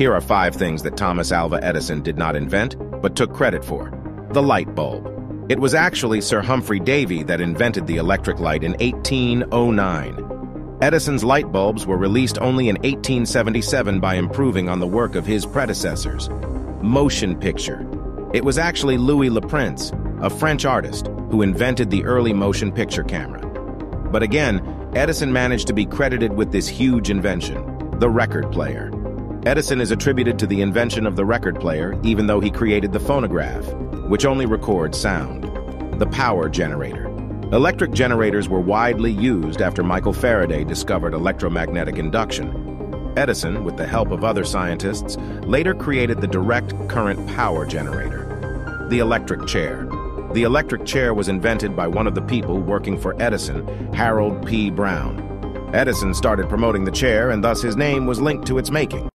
Here are five things that Thomas Alva Edison did not invent, but took credit for. The light bulb. It was actually Sir Humphrey Davy that invented the electric light in 1809. Edison's light bulbs were released only in 1877 by improving on the work of his predecessors. Motion picture. It was actually Louis Le Prince, a French artist, who invented the early motion picture camera. But again, Edison managed to be credited with this huge invention, the record player. Edison is attributed to the invention of the record player, even though he created the phonograph, which only records sound. The power generator. Electric generators were widely used after Michael Faraday discovered electromagnetic induction. Edison, with the help of other scientists, later created the direct current power generator. The electric chair. The electric chair was invented by one of the people working for Edison, Harold P. Brown. Edison started promoting the chair and thus his name was linked to its making.